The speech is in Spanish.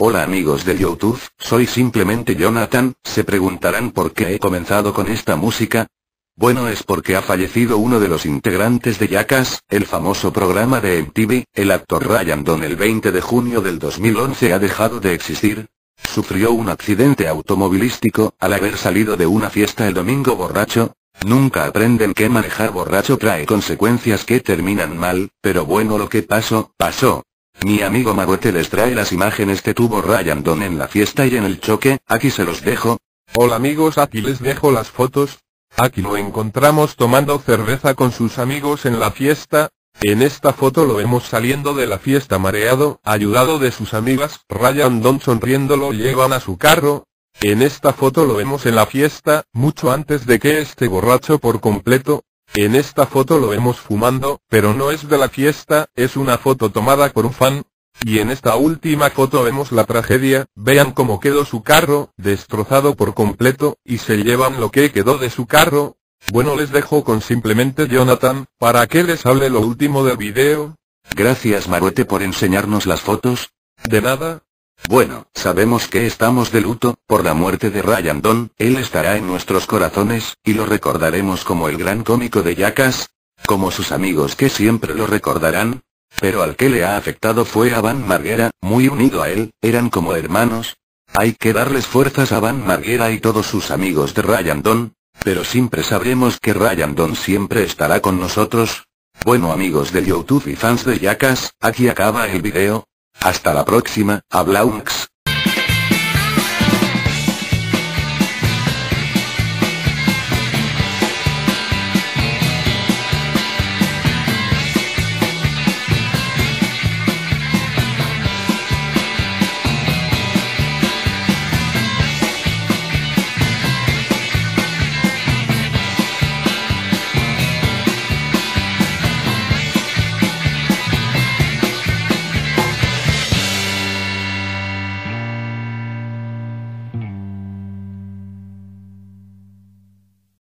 Hola amigos de YouTube, soy simplemente Jonathan, se preguntarán por qué he comenzado con esta música. Bueno es porque ha fallecido uno de los integrantes de Jackass, el famoso programa de MTV, el actor Ryan Don el 20 de junio del 2011 ha dejado de existir. Sufrió un accidente automovilístico, al haber salido de una fiesta el domingo borracho, Nunca aprenden que manejar borracho trae consecuencias que terminan mal, pero bueno lo que pasó, pasó. Mi amigo Magote les trae las imágenes que tuvo Ryan Don en la fiesta y en el choque, aquí se los dejo. Hola amigos aquí les dejo las fotos. Aquí lo encontramos tomando cerveza con sus amigos en la fiesta. En esta foto lo vemos saliendo de la fiesta mareado, ayudado de sus amigas, Ryan Don sonriendo lo llevan a su carro. En esta foto lo vemos en la fiesta, mucho antes de que esté borracho por completo, en esta foto lo vemos fumando, pero no es de la fiesta, es una foto tomada por un fan. Y en esta última foto vemos la tragedia, vean cómo quedó su carro, destrozado por completo, y se llevan lo que quedó de su carro. Bueno les dejo con simplemente Jonathan, para que les hable lo último del video. Gracias Maruete por enseñarnos las fotos. De nada, bueno, sabemos que estamos de luto, por la muerte de Ryan Don, él estará en nuestros corazones, y lo recordaremos como el gran cómico de Jackass, como sus amigos que siempre lo recordarán, pero al que le ha afectado fue a Van Marguera, muy unido a él, eran como hermanos. Hay que darles fuerzas a Van Marguera y todos sus amigos de Ryan Don, pero siempre sabremos que Ryan Don siempre estará con nosotros. Bueno amigos de YouTube y fans de Jackass, aquí acaba el video, hasta la próxima, habla Unks.